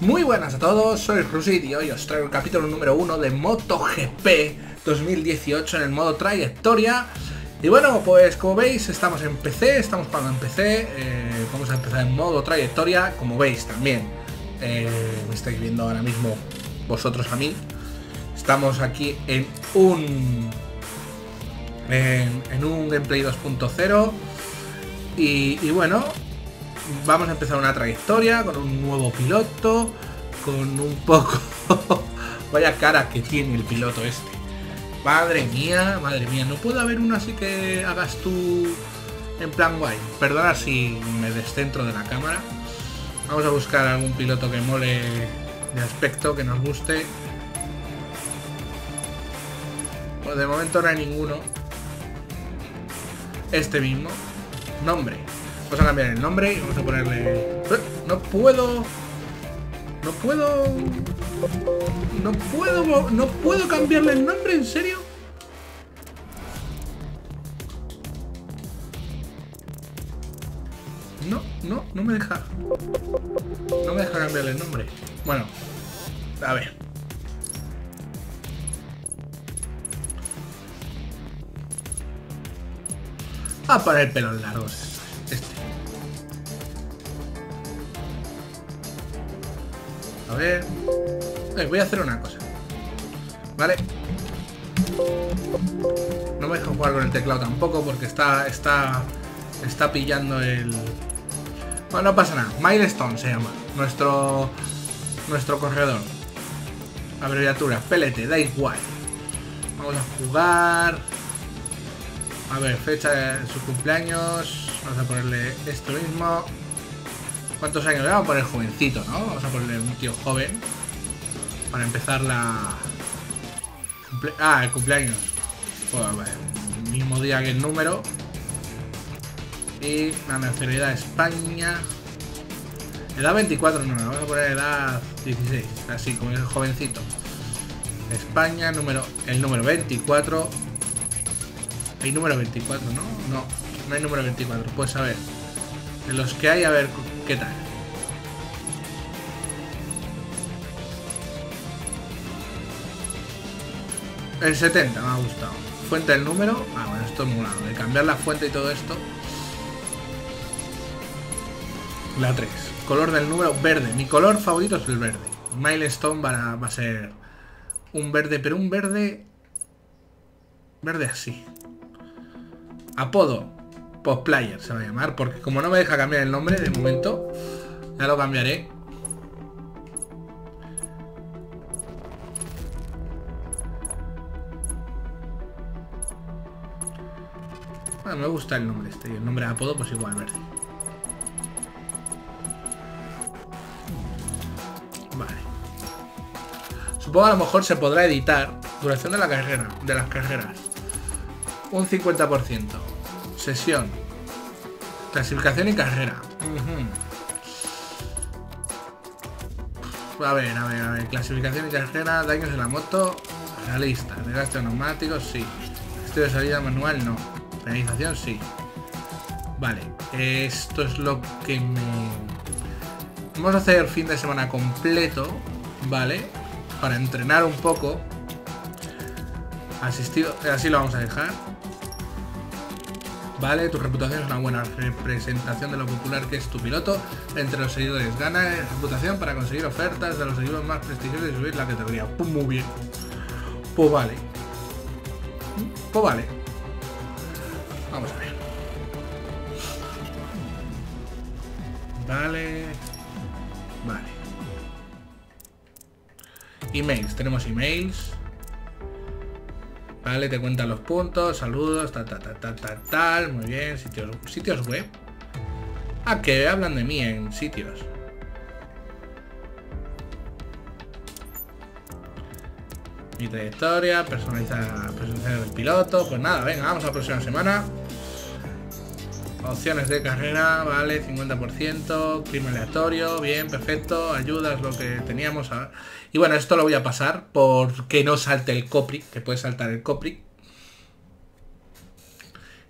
Muy buenas a todos, soy Rusid y hoy os traigo el capítulo número 1 de MotoGP 2018 en el modo trayectoria. Y bueno, pues como veis estamos en PC, estamos jugando en PC, eh, vamos a empezar en modo trayectoria, como veis también, eh, me estáis viendo ahora mismo vosotros a mí. Estamos aquí en un en, un gameplay 2.0 y, y bueno, vamos a empezar una trayectoria con un nuevo piloto, con un poco... Vaya cara que tiene el piloto este. Madre mía, madre mía, no puedo haber uno así que hagas tú en plan guay. Perdona si me descentro de la cámara. Vamos a buscar algún piloto que mole de aspecto, que nos guste. Pues de momento no hay ninguno. Este mismo. Nombre. Vamos a cambiar el nombre y vamos a ponerle... ¡Eh! No puedo... No puedo... No puedo... No puedo cambiarle el nombre, ¿en serio? No, no, no me deja... No me deja cambiarle el nombre. Bueno, a ver. A poner pelos largos. Este. A ver. Voy a hacer una cosa. ¿Vale? No me dejo jugar con el teclado tampoco porque está. está. está pillando el. Bueno, no pasa nada. Milestone se llama. Nuestro. nuestro corredor. Abreviatura. PLT, da igual. Vamos a jugar. A ver, fecha de su cumpleaños. Vamos a ponerle esto mismo. ¿Cuántos años? Vamos a poner jovencito, ¿no? Vamos a ponerle un tío joven. Para empezar la... Ah, el cumpleaños. Pues, bueno, mismo día que el número. Y la nacionalidad España. Edad 24, no, vamos a poner edad 16. Así, como el jovencito. España, número, el número 24. Hay número 24, ¿no? No, no hay número 24. Pues a ver. De los que hay, a ver qué tal. El 70 me ha gustado. Fuente del número. Ah, bueno, esto es molado. De cambiar la fuente y todo esto. La 3. Color del número verde. Mi color favorito es el verde. Milestone va va a ser un verde, pero un verde... Verde así. Apodo. Postplayer se va a llamar. Porque como no me deja cambiar el nombre de momento, ya lo cambiaré. Bueno, me gusta el nombre este. El nombre de apodo, pues igual, verde. Vale. Supongo a lo mejor se podrá editar duración de la carrera, de las carreras. Un 50%. Sesión. Clasificación y carrera. A ver, a ver, a ver. Clasificación y carrera, daños en la moto. Realista. Desgaste de neumáticos, sí. Esto de salida manual, no. Penalización, sí. Vale. Esto es lo que me... Vamos a hacer fin de semana completo, ¿vale? Para entrenar un poco. Asistido, así lo vamos a dejar. Vale, tu reputación es una buena representación de lo popular que es tu piloto entre los seguidores. Gana reputación para conseguir ofertas de los seguidores más prestigiosos y subir la categoría. Pues muy bien. Pues vale. Pues vale. Vamos a ver. Vale. Vale. Emails. Tenemos emails. Vale, te cuentan los puntos, saludos, tal, tal, tal, tal, tal, tal. Muy bien, sitios, sitios web. Ah, que hablan de mí en sitios. Mi trayectoria, personalizar, personalizar el piloto. Pues nada, venga, vamos a la próxima semana. Opciones de carrera, vale, 50%, crimen aleatorio, bien, perfecto, ayudas, lo que teníamos. A... Y bueno, esto lo voy a pasar porque no salte el copri, que puede saltar el copri.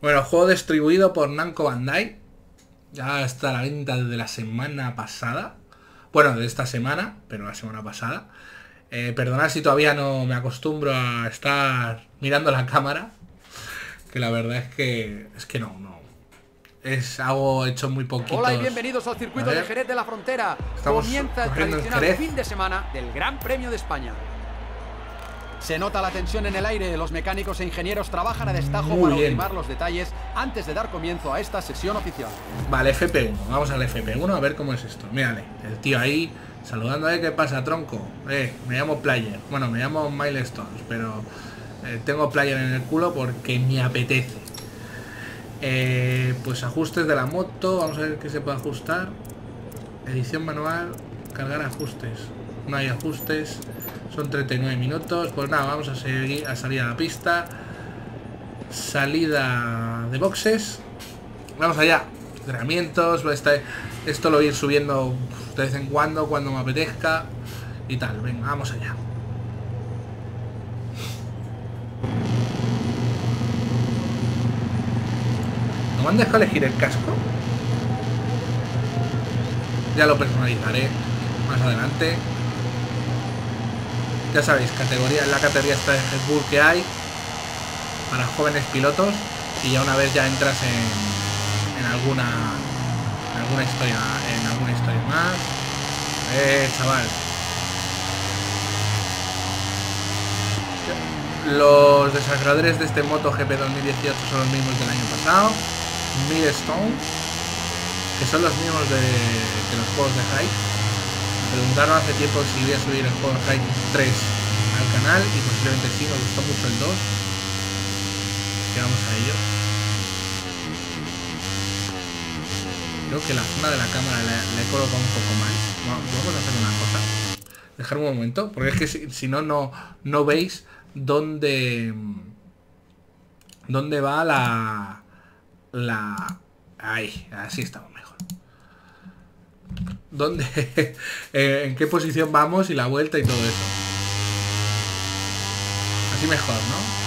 Bueno, juego distribuido por Namco Bandai. Ya está a la venta desde la semana pasada. Bueno, de esta semana, pero la semana pasada. Eh, perdonad si todavía no me acostumbro a estar mirando la cámara. Que la verdad es que. Es que no, no. Es algo hecho muy poquito. Hola y bienvenidos al circuito de Jerez de la Frontera. Comienza el tradicional fin de semana del Gran Premio de España. Se nota la tensión en el aire, los mecánicos e ingenieros trabajan a destajo para ultimar los detalles antes de dar comienzo a esta sesión oficial. Vale, FP1, vamos al FP1 a ver cómo es esto. Mírale, el tío ahí saludando, a ¿qué pasa, tronco? Eh, me llamo Player, bueno, me llamo Milestones, pero eh, tengo Player en el culo porque me apetece. Eh, pues ajustes de la moto, vamos a ver qué se puede ajustar. Edición manual, cargar ajustes. No hay ajustes. Son 39 minutos. Pues nada, vamos a, seguir, a salir a la pista. Salida de boxes. Vamos allá. Entrenamientos. Esto lo voy a ir subiendo de vez en cuando, cuando me apetezca. Y tal. Venga, vamos allá. Han dejado elegir el casco? Ya lo personalizaré más adelante. Ya sabéis, categoría, la categoría esta de Red que hay para jóvenes pilotos y ya una vez ya entras en, en alguna en alguna historia en alguna historia más. Eh chaval. Los desarrolladores de este Moto GP 2018 son los mismos del año pasado Millstone que son los mismos de, de los juegos de Hype preguntaron hace tiempo si iba a subir el juego High 3 al canal y posiblemente sí, nos gustó mucho el 2. Que vamos a ello. Creo que la zona de la cámara le, he colocado un poco mal. Vamos a hacer una cosa. Dejar un momento, porque es que si, no, no, no veis dónde, dónde va la... la... Ahí, así estamos mejor dónde, eh, en qué posición vamos y la vuelta y todo eso. Así mejor, ¿no?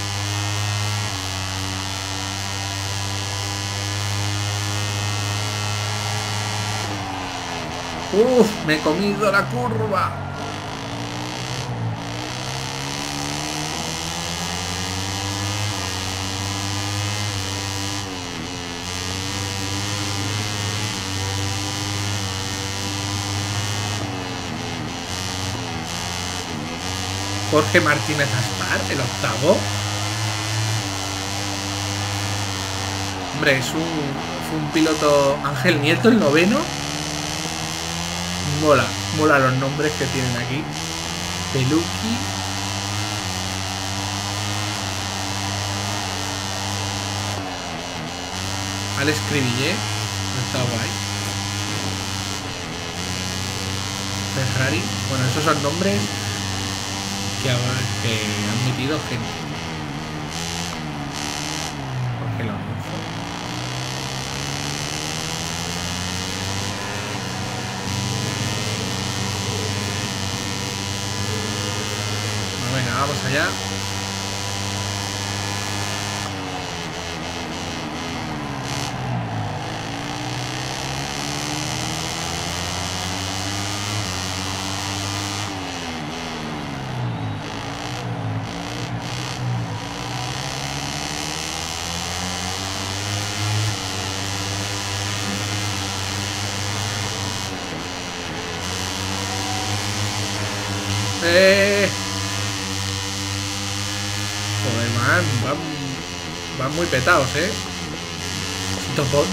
Uf, me he comido la curva. Jorge Martínez Aspar, el octavo. Hombre, es un, un piloto Ángel Nieto, el noveno. Mola, mola los nombres que tienen aquí. Peluki. Alex Cribillé, está guay. Ferrari, bueno, esos son nombres que, han metido gente. Porque lo Bueno, vamos allá. Eh... Joder, man, van, van muy petados, ¿eh? Topot.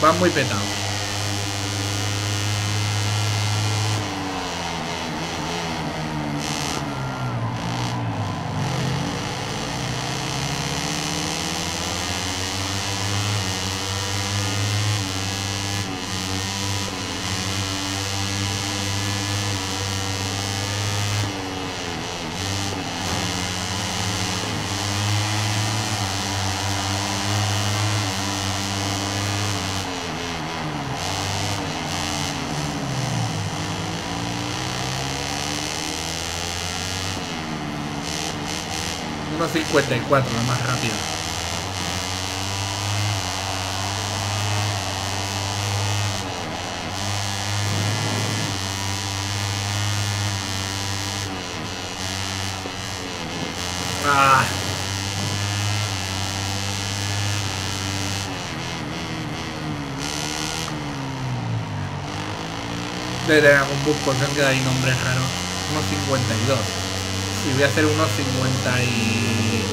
Van muy petados. 1.54 la más rápida. Ah. Algún bug porque han quedado ahí nombres raros. 1.52. Y voy a hacer 1.58.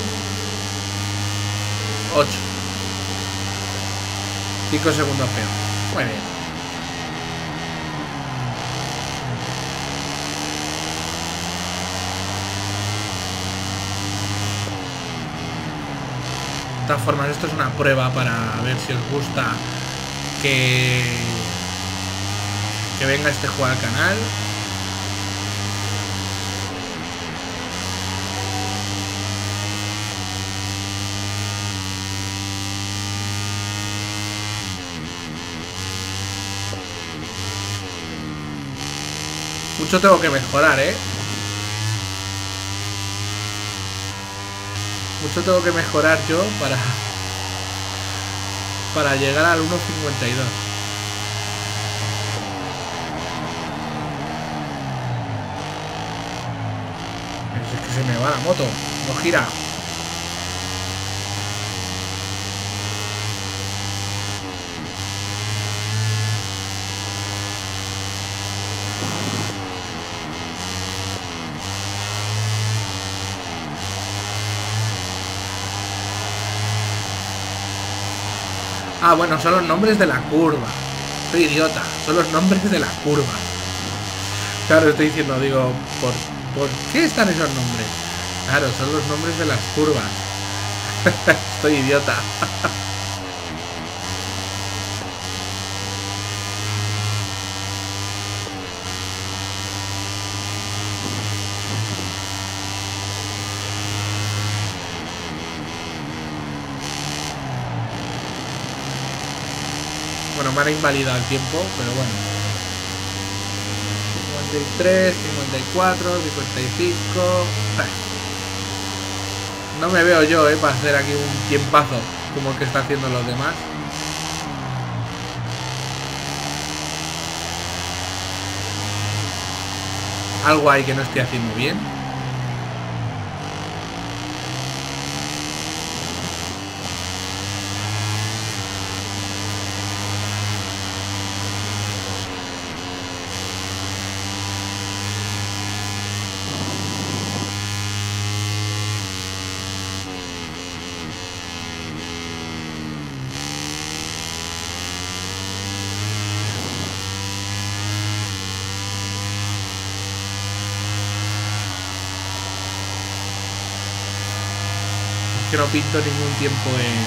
5 segundos peor. Muy bien. De todas formas, esto es una prueba para ver si os gusta que, que venga este juego al canal. Mucho tengo que mejorar, ¿eh? Mucho tengo que mejorar yo para... Para llegar al 1.52. Es que se me va la moto. No gira. Ah, bueno, son los nombres de la curva. Soy idiota. Son los nombres de la curva. Claro, estoy diciendo, digo, ¿por, ¿por qué están esos nombres? Claro, son los nombres de las curvas. Estoy idiota. Bueno, me han invalidado el tiempo, pero bueno. 53, 54, 55... No me veo yo, eh, para hacer aquí un tiempazo como el que está haciendo los demás. Algo hay que no estoy haciendo bien. No pinto ningún tiempo en,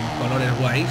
en colores guays.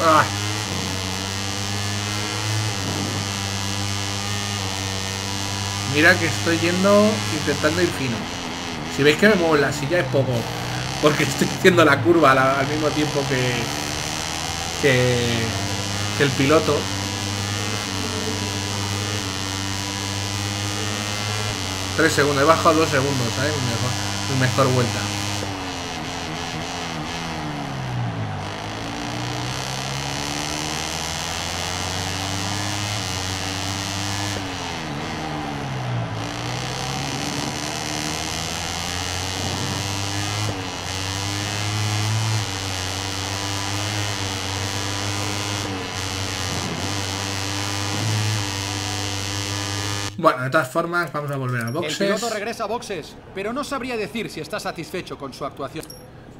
Ah. Mira que estoy yendo intentando ir fino. Si veis que me muevo en la silla es poco. Porque estoy haciendo la curva al mismo tiempo que, que, el piloto. Tres segundos, he bajado dos segundos, ¿sabes? Mejor, mejor vuelta. Bueno, de todas formas, vamos a volver a boxes. El piloto regresa a boxes, pero no sabría decir si está satisfecho con su actuación.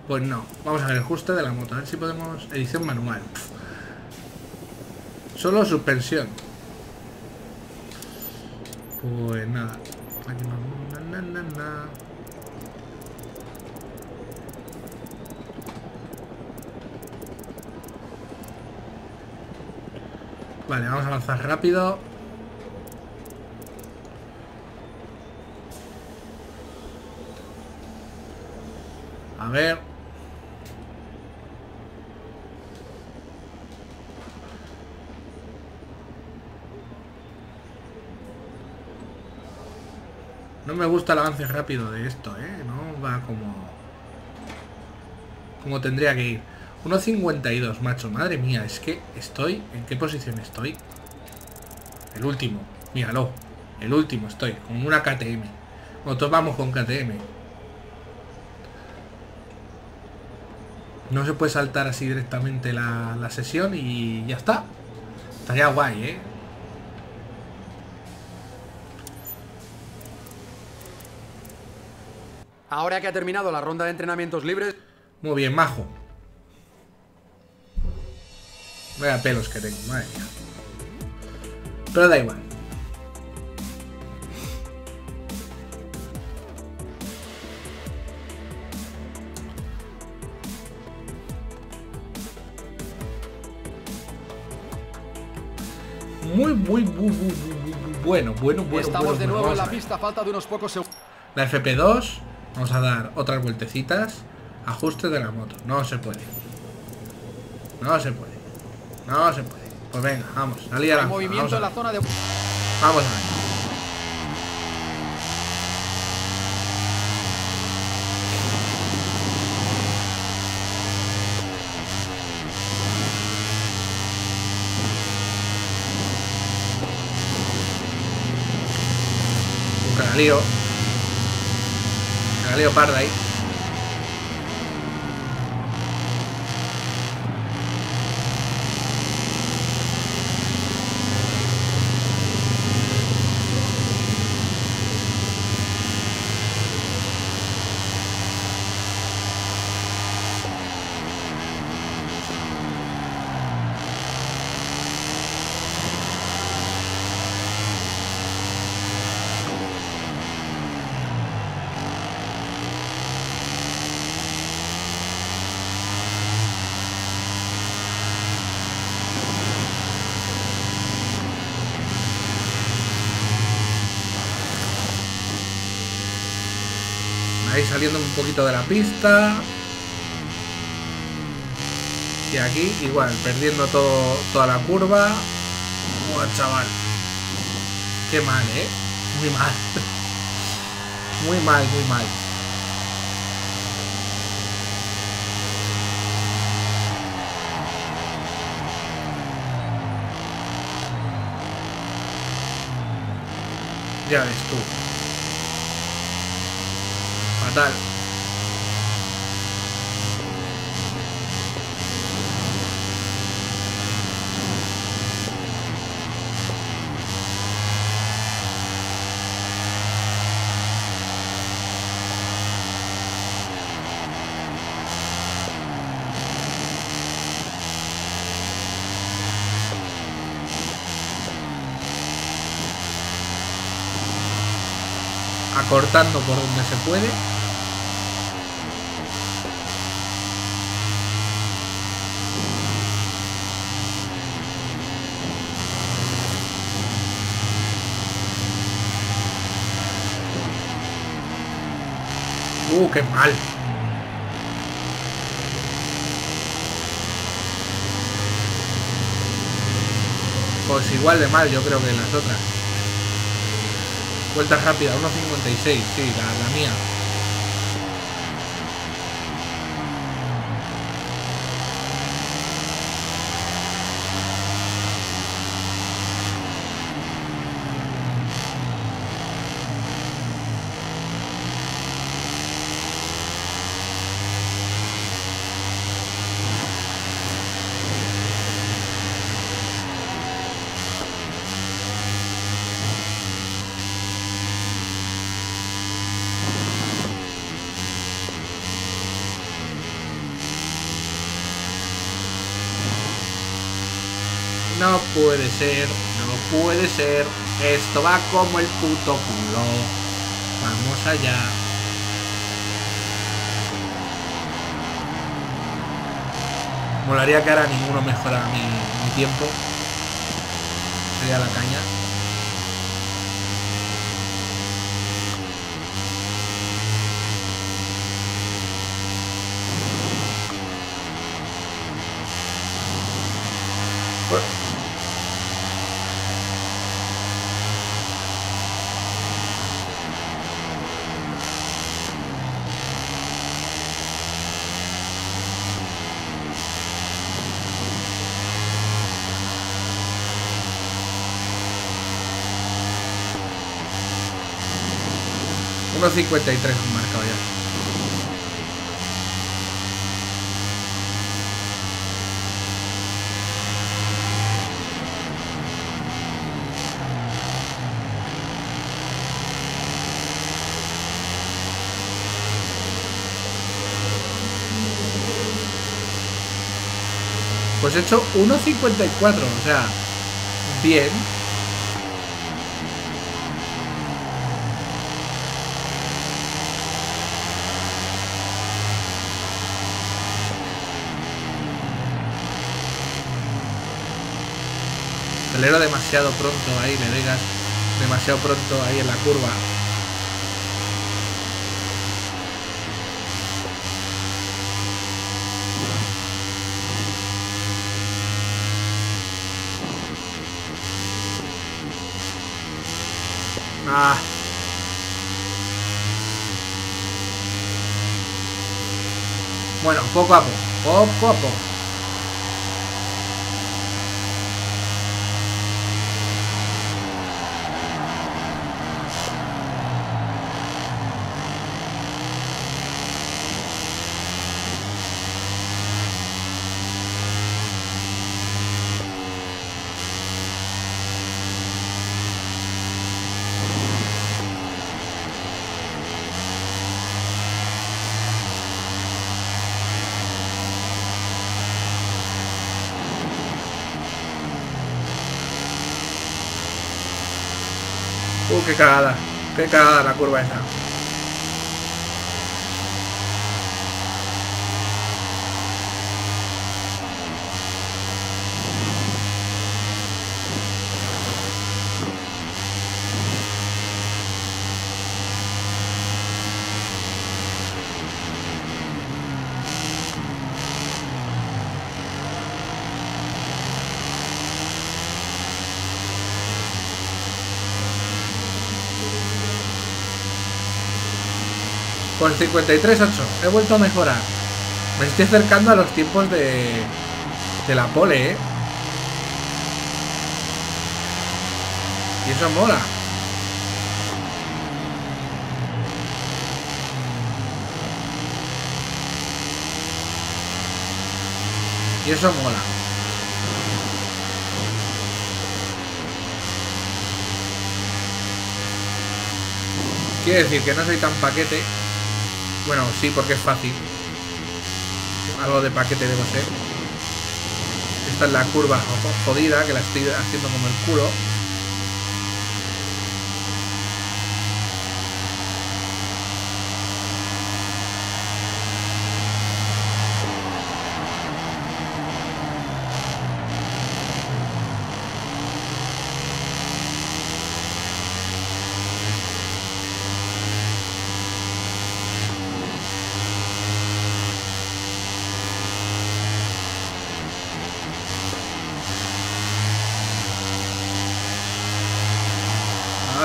Pues no. Vamos a ver el ajuste de la moto. A ver si podemos... Edición manual. Solo suspensión. Pues nada. Aquí no... Vale, vamos a avanzar rápido. Ver. No me gusta el avance rápido de esto, ¿eh? No va como... Como tendría que ir. 1.52, macho. Madre mía, es que estoy... ¿En qué posición estoy? El último. Míralo. El último estoy. Con una KTM. Nosotros vamos con KTM. No se puede saltar así directamente la, la sesión y ya está. Estaría guay, ¿eh? Ahora que ha terminado la ronda de entrenamientos libres... Muy bien, majo. Vaya pelos que tengo, madre mía. Pero da igual. Muy, muy, muy, muy, bueno, bueno, bueno. Estamos de nuevo en la pista, falta de unos pocos segundos. La FP2, vamos a dar otras vueltecitas. Ajuste de la moto, no se puede. No se puede. No se puede. Pues venga, vamos, salí a la movimiento en la zona de... Vamos a ver. Un canalío. Canalío parda. Ahí saliendo un poquito de la pista. Y aquí igual, perdiendo todo, toda la curva. Buah, chaval. Qué mal, ¿eh? Muy mal. Muy mal, muy mal. Ya ves tú. Fatal. Acortando por donde se puede. Uh, qué mal. Pues igual de mal yo creo que en las otras. Vuelta rápida, 1.56, sí, la, la mía. Puede ser, no puede ser. Esto va como el puto culo. Vamos allá. Molaría que ahora ninguno mejora mi, mi tiempo. Sería la caña. 1.53 marcado ya. Pues he hecho 1.54, o sea, bien. Acelero demasiado pronto ahí, le digas demasiado pronto ahí en la curva. Ah. Bueno, poco a poco, poco a poco. Qué cagada. Qué cagada la curva esa. Con 53.8. He vuelto a mejorar. Me estoy acercando a los tiempos de, de la pole, ¿eh? Y eso mola. Y eso mola. Quiere decir que no soy tan paquete bueno, sí, porque es fácil. Algo de paquete debo ser. Esta es la curva jodida, que la estoy haciendo como el culo.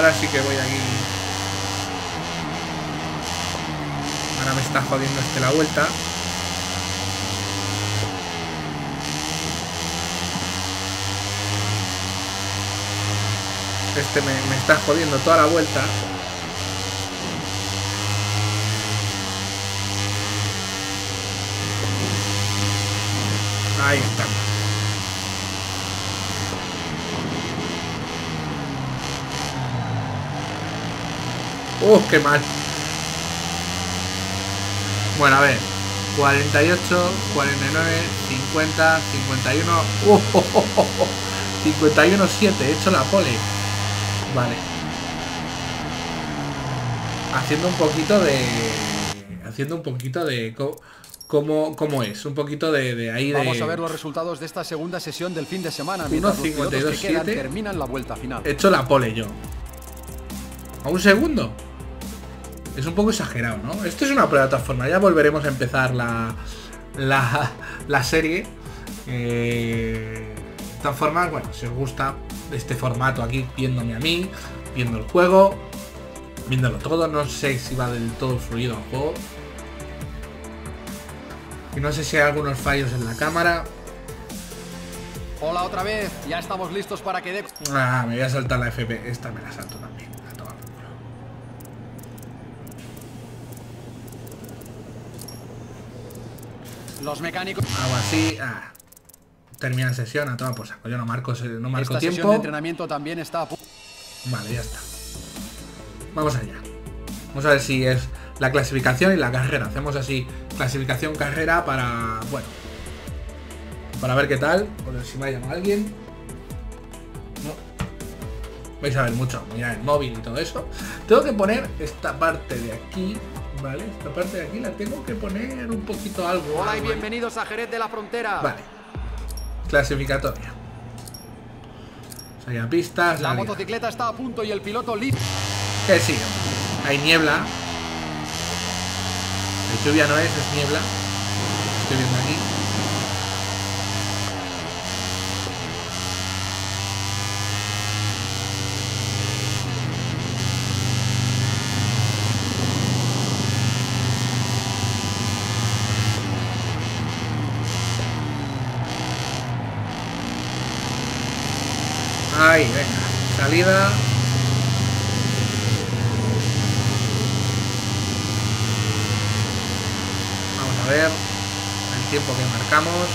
ahora sí que voy aquí. Ahora me está jodiendo este la vuelta. Este me, me está jodiendo toda la vuelta. Ahí está. ¡Uh, qué mal! Bueno, a ver. 48, 49, 50, 51. ¡Uh! 51-7, he hecho la pole. Vale. Haciendo un poquito de... Haciendo un poquito de... ¿Cómo, cómo es? Un poquito de, ahí de... Vamos a ver los resultados de esta segunda sesión del fin de semana. 1.52.7 terminan la vuelta final. He hecho la pole yo. ¿A un segundo? Es un poco exagerado, ¿no? Esto es una prueba de todas formas. Ya volveremos a empezar la, la, la serie. Eh, de todas formas, bueno, si os gusta este formato aquí, viéndome a mí, viendo el juego, viéndolo todo, no sé si va del todo fluido el juego. Y no sé si hay algunos fallos en la cámara. Hola otra vez, ya estamos listos para que dé... Ah, me voy a saltar la FP. Esta me la salto también. Los mecánicos... Hago así. Ah. Termina sesión, a toda pues Yo no marco, no marco Esta tiempo. Sesión de entrenamiento también está Vale, ya está. Vamos allá. Vamos a ver si es la clasificación y la carrera. Hacemos así, clasificación, carrera para... Bueno. Para ver qué tal. Ver si me ha llamado alguien. No. Vais a ver mucho. Mira el móvil y todo eso. Tengo que poner esta parte de aquí. Vale, esta parte de aquí la tengo que poner un poquito algo. Hola y bienvenidos a Jerez de la Frontera. Vale. Clasificatoria. O pistas. La, motocicleta está a punto y el piloto listo. Que sí, hay niebla. De lluvia no es, es niebla. Estoy viendo aquí. Ahí, venga. Salida. a ver el tiempo que marcamos.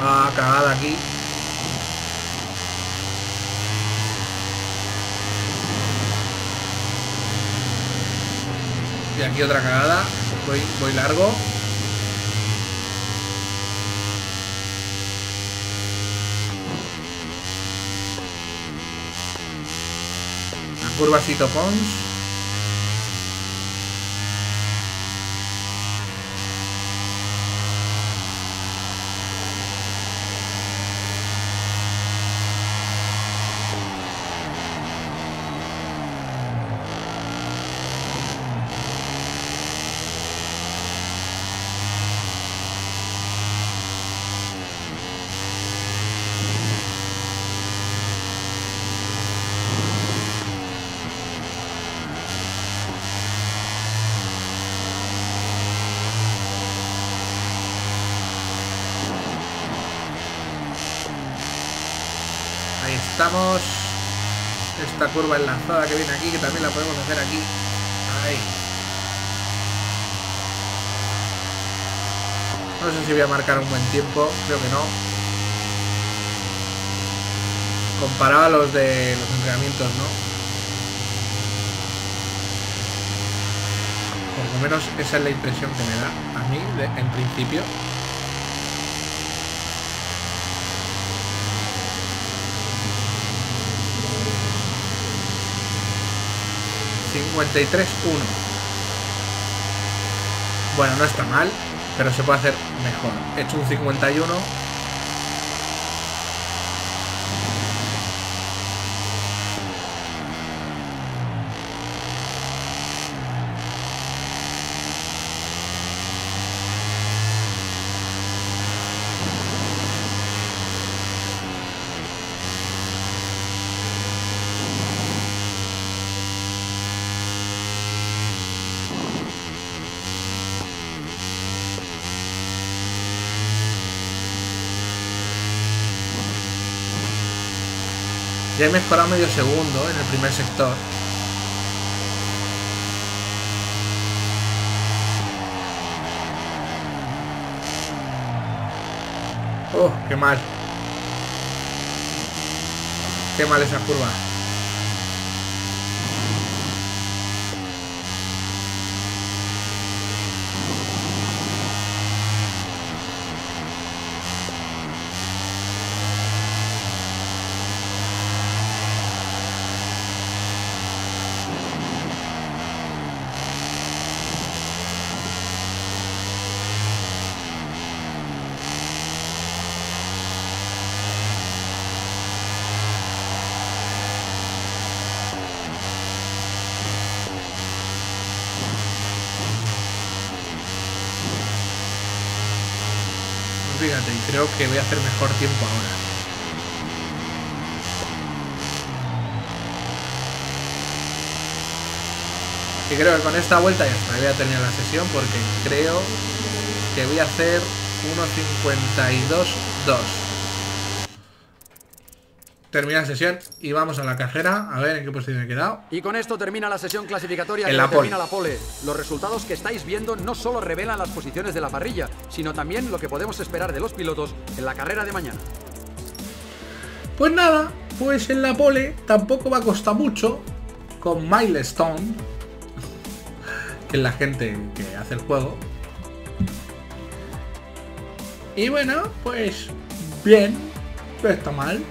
Ah, cagada aquí. Y aquí otra cagada. Voy, voy largo. Curvasito Pons. estamos. Esta curva enlazada que viene aquí, que también la podemos hacer aquí. Ahí. No sé si voy a marcar un buen tiempo, creo que no. Comparado a los de los entrenamientos, ¿no? Por lo menos esa es la impresión que me da a mí en principio. 53-1. Bueno, no está mal, pero se puede hacer mejor. He hecho un 51 Ya he mejorado medio segundo en el primer sector. Oh, qué mal. Qué mal esa curva. Creo que voy a hacer mejor tiempo ahora. Y creo que con esta vuelta ya está, voy a terminar la sesión porque creo que voy a hacer 1.52.2 termina la sesión y vamos a la cajera a ver en qué posición he quedado. Y con esto termina la sesión clasificatoria en la termina la pole. Los resultados que estáis viendo no solo revelan las posiciones de la parrilla, sino también lo que podemos esperar de los pilotos en la carrera de mañana. Pues nada, pues en la pole tampoco va a costar mucho con Milestone, que es la gente que hace el juego. Y bueno, pues bien, no está mal.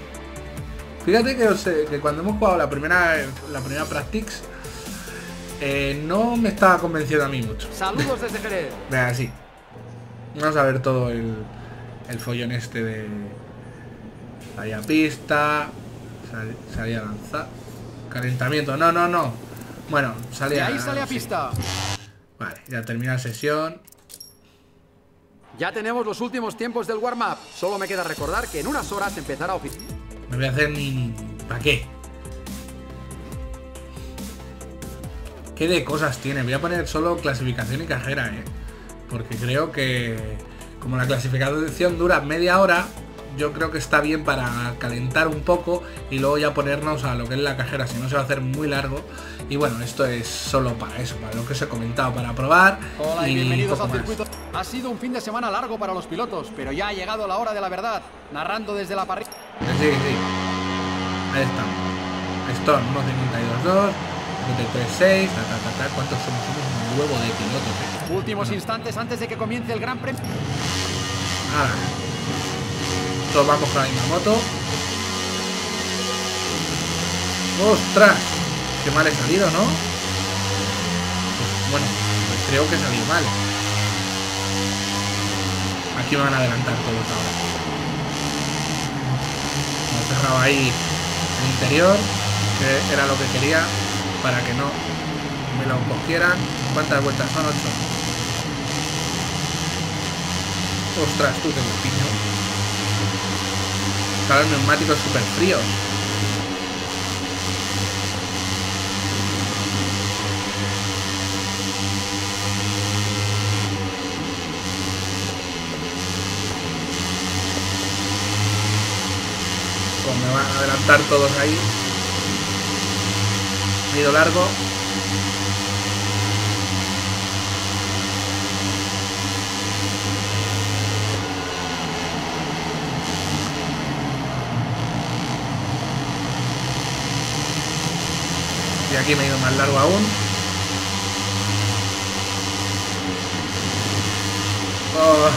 Fíjate que, que cuando hemos jugado la primera la primera Practice eh, no me estaba convenciendo a mí mucho. Saludos desde Jerez. Venga, sí. Vamos a ver todo el, el follón este de salida pista, salida lanzar, calentamiento. No, no, no. Bueno, salía. ahí sale a pista. Vale, ya termina la sesión. Ya tenemos los últimos tiempos del warm-up. Solo me queda recordar que en unas horas empezará oficial. Me voy a hacer mi... ¿Para qué? ¿Qué de cosas tiene? Voy a poner solo clasificación y cajera, ¿eh? Porque creo que... Como la clasificación dura media hora, yo creo que está bien para calentar un poco y luego ya ponernos a lo que es la cajera, si no se va a hacer muy largo. Y bueno, esto es solo para eso, para lo que os he comentado, para probar. Hola y, bienvenidos al circuito. Ha sido un fin de semana largo para los pilotos, pero ya ha llegado la hora de la verdad, narrando desde la parrilla. Sí, sí. Ahí estamos. Stone 1.52.2, 73.6, ta, ta, ta, ta. ¿Cuántos somos? Somos un huevo de pilotos. Eh. Últimos instantes antes de que comience el Gran Premio. Ahora. Todos vamos con la misma moto. ¡Ostras! Qué mal he salido, ¿no? Bueno, pues creo que he salido mal. Aquí me van a adelantar todos ahora cerrado ahí el interior, que era lo que quería, para que no me lo cogieran. ¿Cuántas vueltas son? 8. Ostras, tú tengo piño. Los neumáticos súper fríos. Me van a adelantar todos ahí. Mido largo. Y aquí me he ido más largo aún. Oh,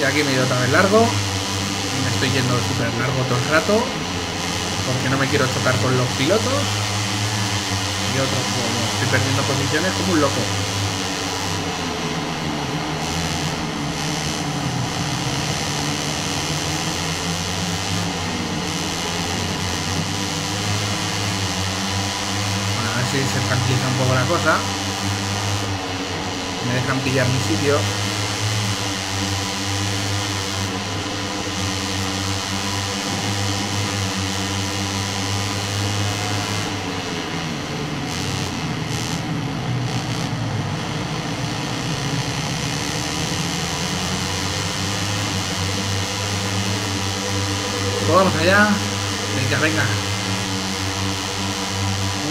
y aquí me he ido vez largo estoy yendo súper largo todo el rato porque no me quiero chocar con los pilotos. Y otro como estoy perdiendo posiciones como un loco. Bueno, a ver si se tranquiliza un poco la cosa. Me dejan pillar mi sitio vamos allá. Venga, venga.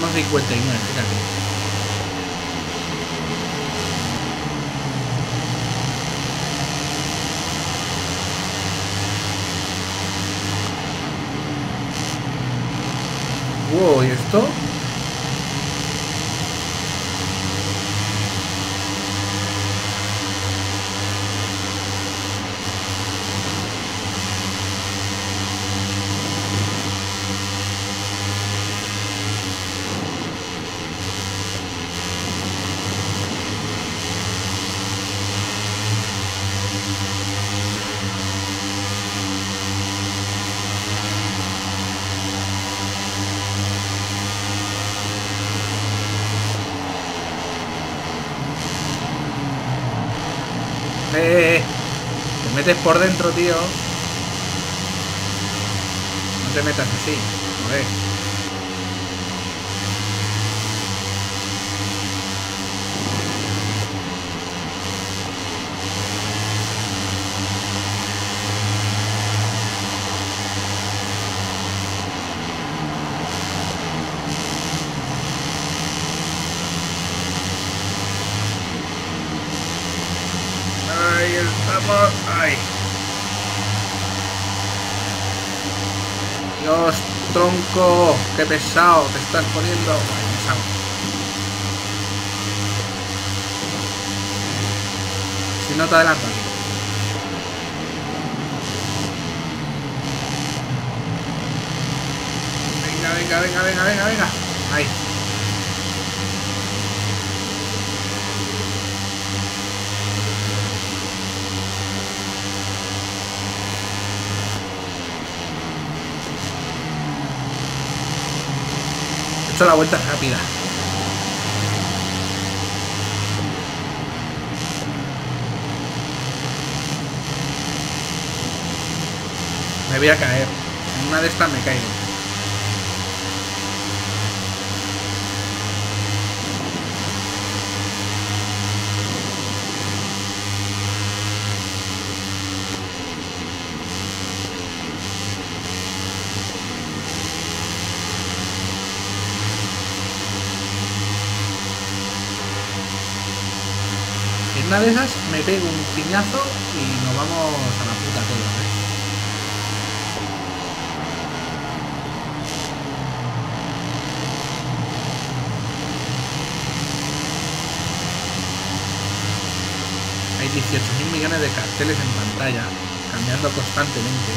1.59, fíjate. Wow, ¿y esto? Por dentro, tío. No te metas así. Joder. Ay. Dios, qué pesado te estás poniendo. Si no te adelantas. Venga, venga, venga, venga, venga, venga. Ahí. La vuelta rápida. Me voy a caer. En una de estas me caigo. De esas me pego un piñazo y nos vamos a la puta todos, ¿eh? Hay 18.000 millones de carteles en pantalla, cambiando constantemente.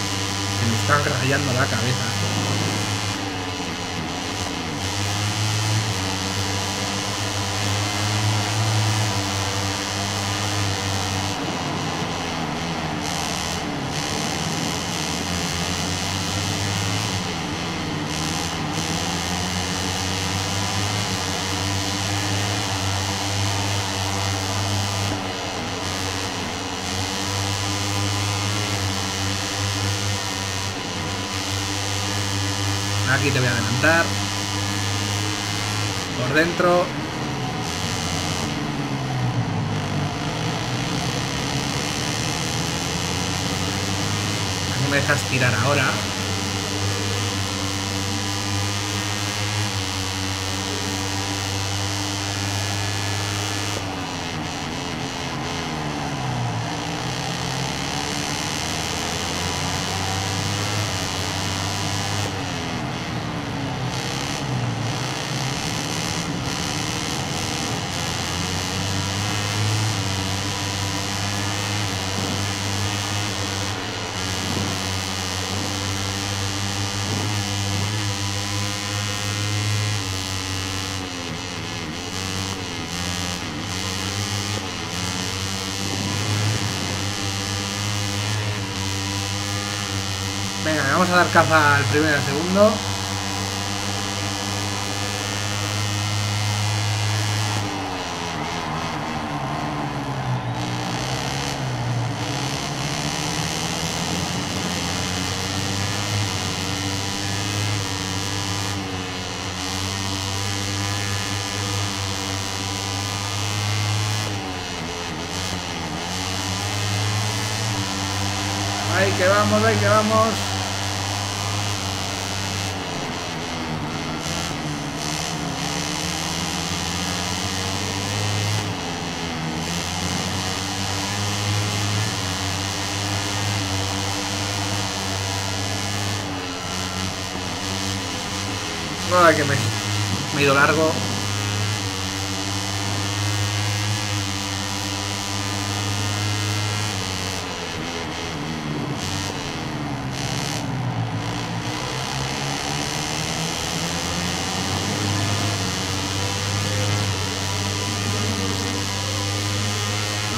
Se me están rayando la cabeza. Aquí te voy a adelantar. Por dentro. No me dejas tirar ahora. vamos a dar caza al primero y al segundo. Que vamos, ahí que vamos. Nada que me, me he ido largo.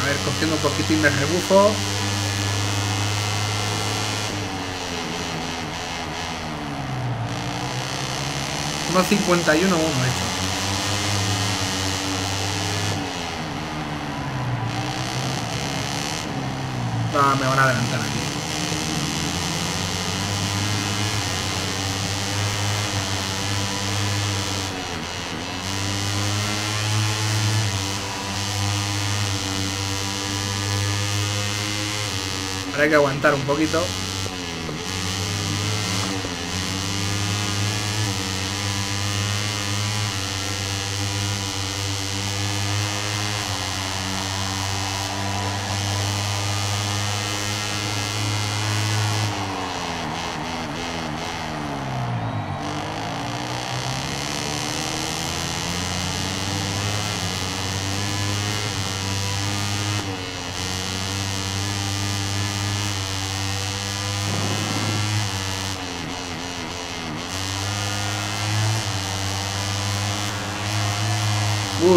A ver, cogiendo un poquitín de rebufo. 1.51 uno hecho. Ah, me van a adelantar aquí. Hay que aguantar un poquito.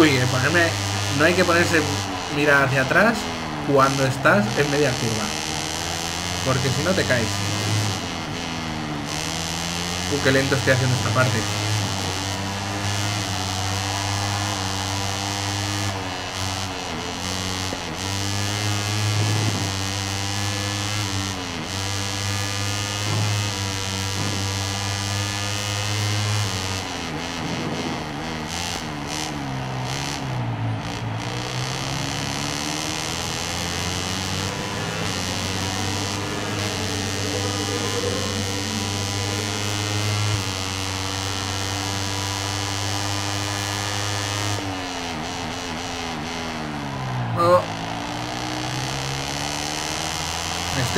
Ponerme... No hay que ponerse mirar hacia atrás cuando estás en media curva. Porque si no te caes. Uh, qué lento estoy haciendo esta parte.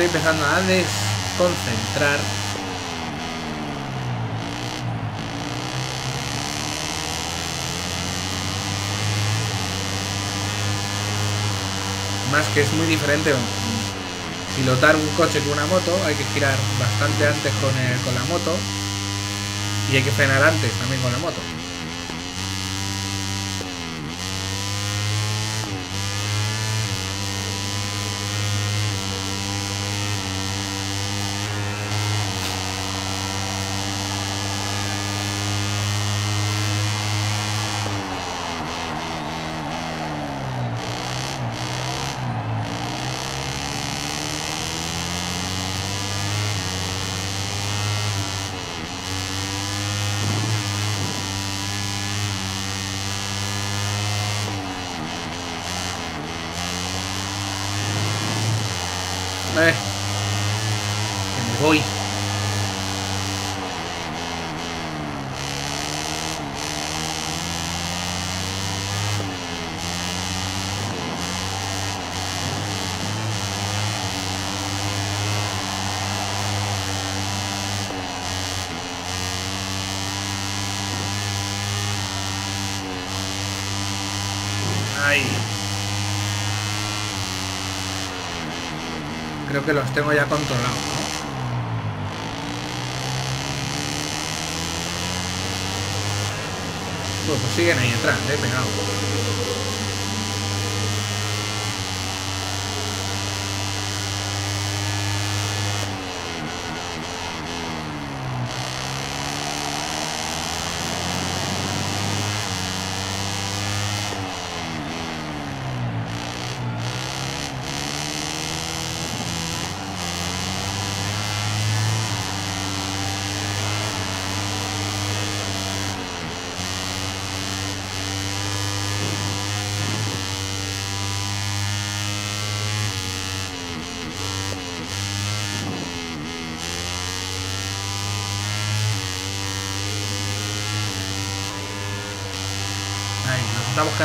estoy empezando a desconcentrar. Más que es muy diferente pilotar un coche con una moto, hay que girar bastante antes con, con la moto y hay que frenar antes también con la moto.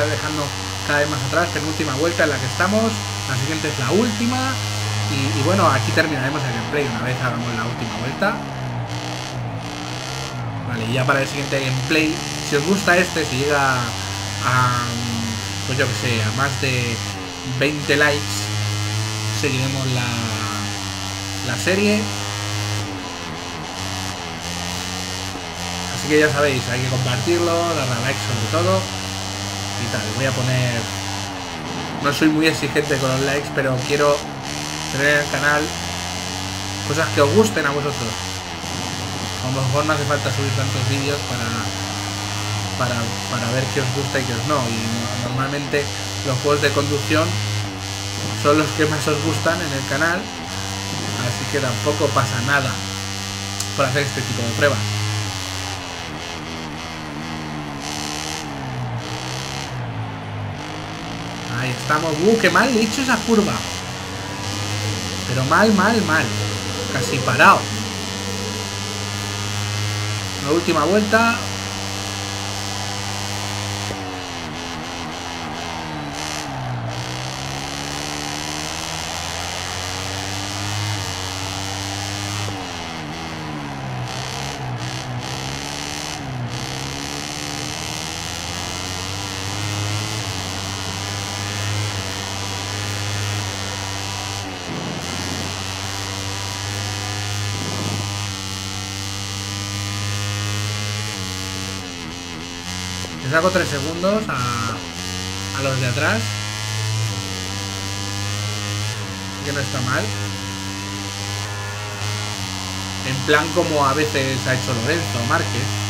Dejando cada vez más atrás, penúltima vuelta en la que estamos, la siguiente es la última y, bueno, aquí terminaremos el gameplay una vez hagamos la última vuelta. Vale, y ya para el siguiente gameplay, si os gusta este, si llega a, pues yo que sé, a más de 20 likes, seguiremos la, la serie. Así que ya sabéis, hay que compartirlo, darle a like sobre todo Voy a poner... No soy muy exigente con los likes, pero quiero tener en el canal cosas que os gusten a vosotros. A lo mejor no hace falta subir tantos vídeos para, para, para ver qué os gusta y qué os no. Y normalmente los juegos de conducción son los que más os gustan en el canal. Así que tampoco pasa nada por hacer este tipo de pruebas. Estamos. Uh, qué mal he hecho esa curva. Pero mal, mal, mal. Casi parado. La última vuelta. Saco 3 segundos a, a los de atrás. Que no está mal. En plan como a veces ha hecho Lorenzo Márquez.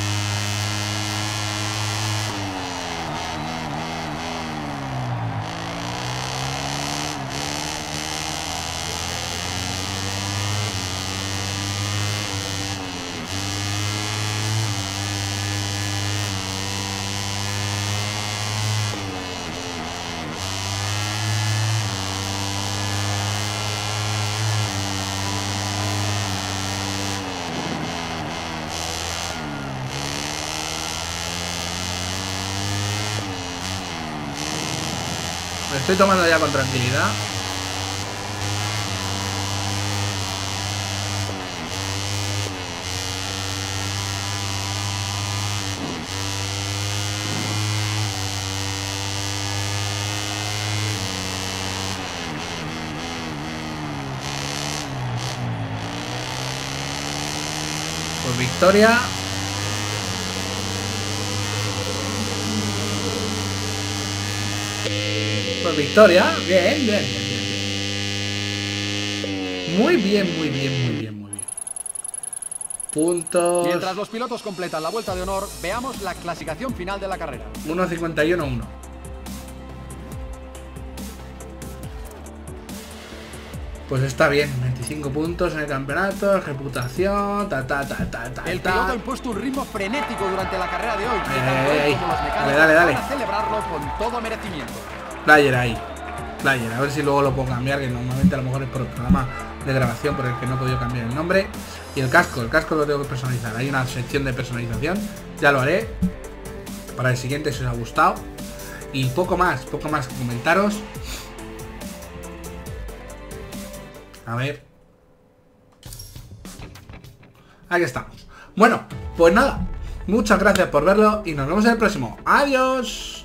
Estoy tomando ya con tranquilidad. Por victoria victoria. Bien, bien, Muy bien, muy bien, muy bien, muy bien. Puntos. Mientras los pilotos completan la vuelta de honor, veamos la clasificación final de la carrera. 1.51-1. Pues está bien, 25 puntos en el campeonato, reputación, ta ta ta ta ta. El piloto ha impuesto un ritmo frenético durante la carrera de hoy. dale, dale, dale. celebrarlo con todo merecimiento. Player ahí. Player, a ver si luego lo puedo cambiar, que normalmente a lo mejor es por el programa de grabación por el que no he podido cambiar el nombre. Y el casco, el casco lo tengo que personalizar. Hay una sección de personalización, ya lo haré. Para el siguiente si os ha gustado. Y poco más, poco más que comentaros. A ver. Aquí estamos. Bueno, pues nada. Muchas gracias por verlo y nos vemos en el próximo. Adiós.